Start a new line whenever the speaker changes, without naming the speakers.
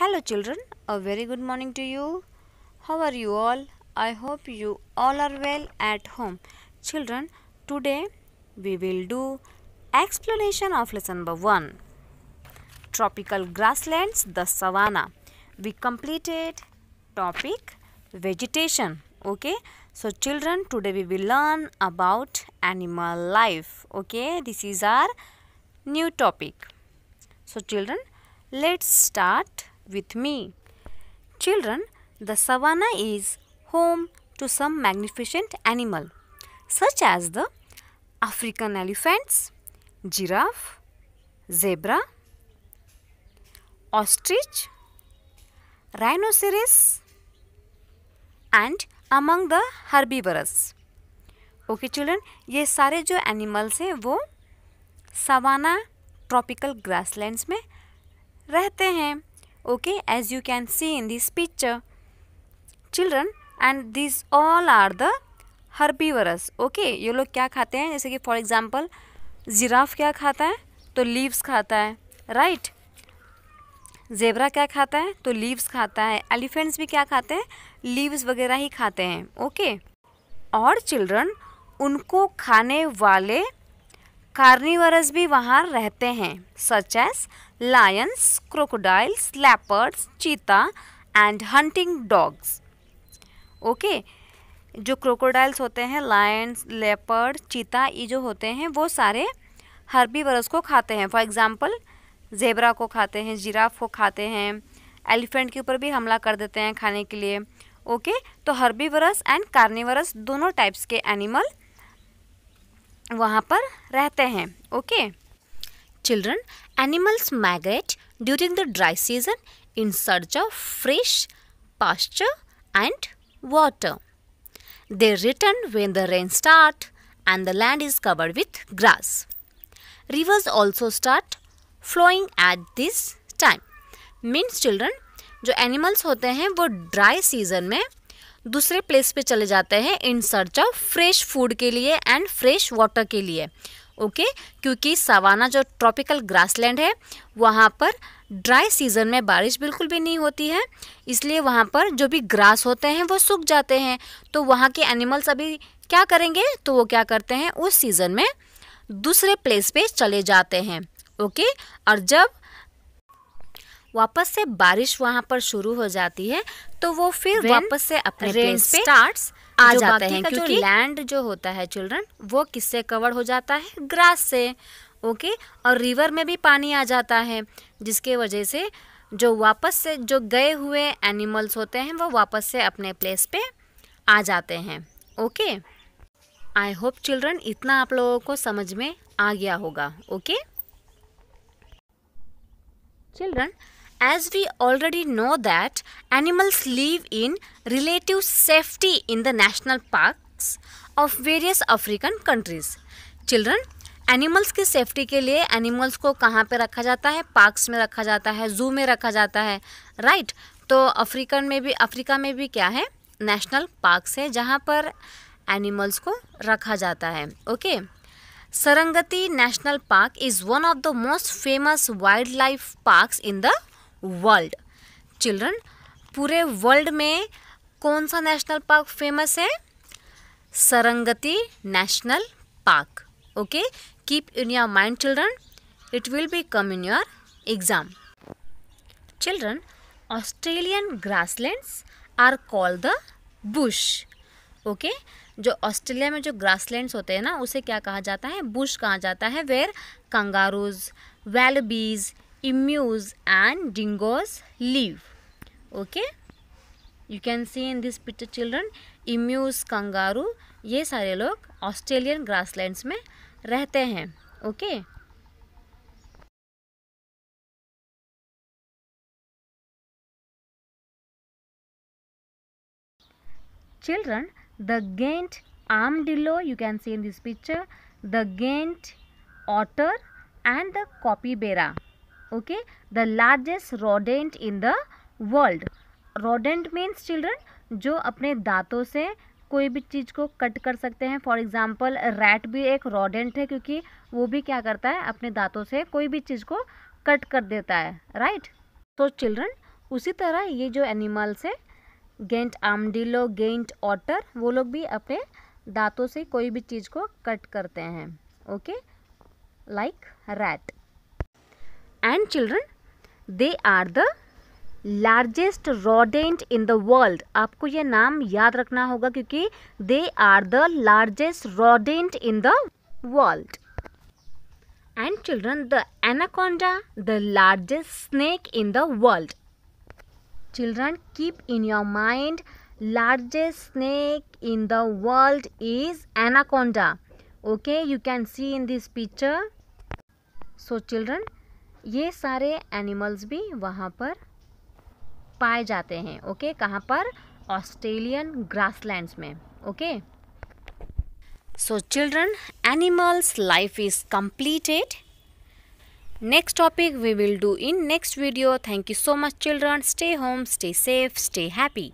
Hello, children. A very good morning to you. How are you all? I hope you all are well at home. Children, today we will do explanation of lesson number 1 Tropical grasslands, the savanna. We completed topic vegetation. Okay, so children, today we will learn about animal life. Okay, this is our new topic. So, children, let's start with me. Children, the savanna is home to some magnificent animal such as the African elephants, giraffe, zebra, ostrich, rhinoceros and among the herbivores. Okay children ये सारे जो animals हैं वो savanna tropical grasslands में रहते हैं okay as you can see in this picture children and this all are the herbivores okay ये लोग क्या खाते हैं? जैसे कि फॉर एग्जांपल जिराफ क्या खाता है? तो लीव्स खाता है राइट जेबरा क्या खाता है? तो लीव्स खाता है. एलिफेंट्स भी क्या खाते हैं? लीव्स वगैरह ही खाते हैं. ओके और चिल्ड्रन उनको खाने वाले कार्निवरस भी वहाँ रहते हैं such as lions crocodiles leopards cheetah and hunting dogs okay जो क्रोकोडाइल्स होते हैं लायंस लेपर्ड चीता ये जो होते हैं, वो सारे हर्बीवरस को खाते हैं। फॉर एग्जांपल जेबरा को खाते हैं जिराफ को खाते हैं एलिफेंट के ऊपर भी हमला कर देते हैं खाने के लिए। ओके तो हर्बीवरस एंड कार्निवरस दोनों टाइप्स के एनिमल वहाँ पर रहते हैं, okay? Children animals migrate during the dry season in search of fresh pasture and water they return when the rain start and the land is covered with grass rivers also start flowing at this time means children जो animals होते हैं, वो dry season में दूसरे place पे चले जाते हैं in search of fresh food के लिए एंड फ्रेश वाटर के लिए। Okay okay? क्योंकि सवाना जो ट्रॉपिकल ग्रासलैंड है, वहाँ पर ड्राई सीज़न में बारिश बिल्कुल भी नहीं होती है। इसलिए वहाँ पर जो भी ग्रास होते हैं, वो सूख जाते हैं। तो वहाँ के एनिमल्स अभी क्या करेंगे? तो वो क्या करते हैं? उस सीज़न में दूसरे प्लेस पे चले जाते हैं। ओके और जब वापस से बारिश वहाँ पर शुरू हो जाती है तो वो फिर वापस से अपने प्लेस पे स्टार्ट्स आ जाते हैं क्योंकि लैंड जो होता है चिल्ड्रन वो किससे कवर हो जाता है? ग्रास से ओके और रिवर में भी पानी आ जाता है जिसके वजह से जो वापस से जो गए हुए एनिमल्स होते हैं वो वापस से अपने प्लेस पे आ जाते हैं ओके आई होप चिल्ड्रन इतना आप लोगों को समझ में आ गया होगा okay children as we already know that animals live in relative safety in the national parks of various African countries. Children, animals की सेफ्टी के लिए एनिमल्स को कहाँ पे रखा जाता है पार्क्स में रखा जाता है जू में रखा जाता है राइट right? तो अफ्रीकन में भी अफ्रीका में भी क्या है नेशनल पार्क्स है जहाँ पर एनिमल्स को रखा जाता है okay Serengeti national park is one of the most famous wildlife parks in the world children पूरे वर्ल्ड में कौन सा नेशनल पार्क फ़ेमस है? Serengeti national park okay keep in your mind children it will be come in your exam children Australian grasslands are call the bush okay जो Australia में जो grasslands होते हैं ना, उसे क्या कहा जाता है? बुश कहा जाता है where kangaroos wallabies emus and dingoes live okay you can see in this picture children emus kangaroo ये सारे लोग ऑस्ट्रेलियन ग्रासलैंड्स में रहते हैं okay children the Ghent armadillo you can see in this picture the Ghent otter and the capybara okay? The largest rodent in the world. Rodent means children, जो अपने दांतों से कोई भी चीज़ को कट कर सकते हैं। फॉर एग्ज़ाम्पल रैट भी एक रोडेंट है, क्योंकि वो भी क्या करता है? अपने दांतों से कोई भी चीज़ को कट कर देता है। राइट तो चिल्ड्रन उसी तरह ये जो एनिमल्स है, गेंट आमडिलो, गेंट ऑटर, वो लोग भी अपने दांतों से कोई भी चीज़ को कट करते हैं। Okay like rat and children they are the largest rodent in the world आपको ये नाम याद रखना होगा क्योंकि they are the largest rodent in the world and children the anaconda the largest snake in the world children keep in your mind largest snake in the world is anaconda. Okay, you can see in this picture. So, children ये सारे animals भी वहाँ पर पाए जाते हैं, okay? कहाँ पर? ऑस्ट्रेलियन ग्रासलैंड्स में, okay? So children animals life is completed next topic we will do in next video thank you so much children stay home stay safe stay happy